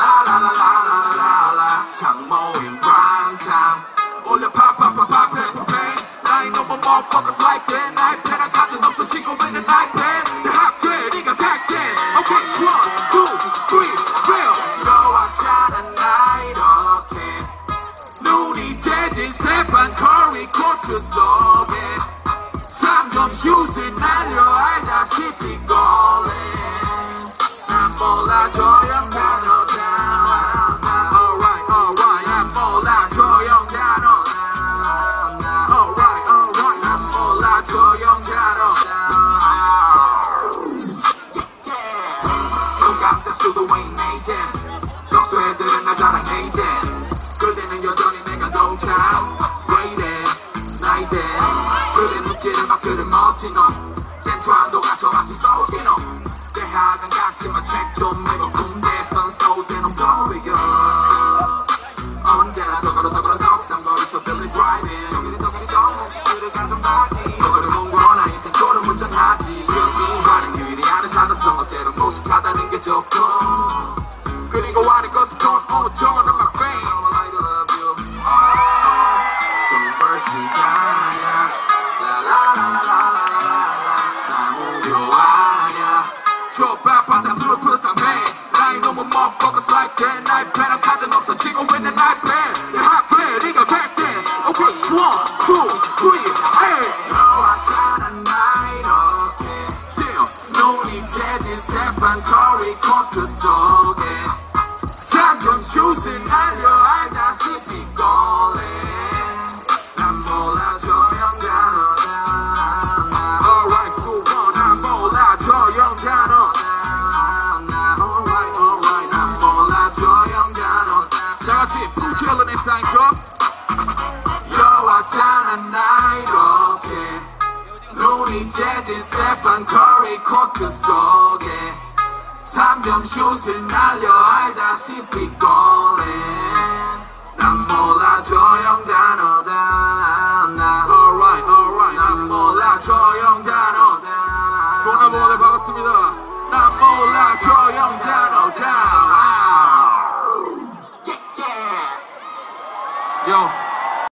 la la la la la la la. Changmo in prime time. Oh, yeah, pop, pop, pop, pop, pop, pop, I ain't no more motherfuckers like that. iPad, I got the numb, so Chico in the iPad. The hot girl, nigga, back then. Okay, one, two, three, real. No, I got a night, okay. Nudie, judges, Stephen Curry, course is all, man. Samsung choosing, now your eye, that shit be galling. I'm all I joy, I'm kind 내젠 평소 애들은 나 자랑해 이젠 그대는 여전히 내가 동참 왜 이래? 나 이제 그대 눈길을 막 그를 멋진 놈 갇혀 마치 소시노 대학은 같지만 책좀 내고 군대선 소대는 떠오르여 언제나 더 걸어 더 걸어 더 쌍거리서 빌리 드라이빙. 여기는 저기는 영웅 그를 가진 바지. 너를 몽골어나 인생 초를 문전하지. 여기와는 유일히 아는 사자성 어 때론 무식하다는 게 좋고 full torn of my fame. Like to love you. Oh, From mercy, La la la la la la la la out. I ain't no more motherfuckers like that. I plan on catching up, so chicken win the night. Choosing al your young gano Alright, so on, I'm all out your young gano Alright, alright, I'm all out your young gano Dachi, put your limit a night, okay 눈이 재진 스테판 커리 코크 속에 3점 슛을 날려 알다시피 골인 난 몰라 조용 단어다 나 alright alright. 난 몰라 조용 단어다 보나보나 반갑습니다. 난 몰라 조용 단어다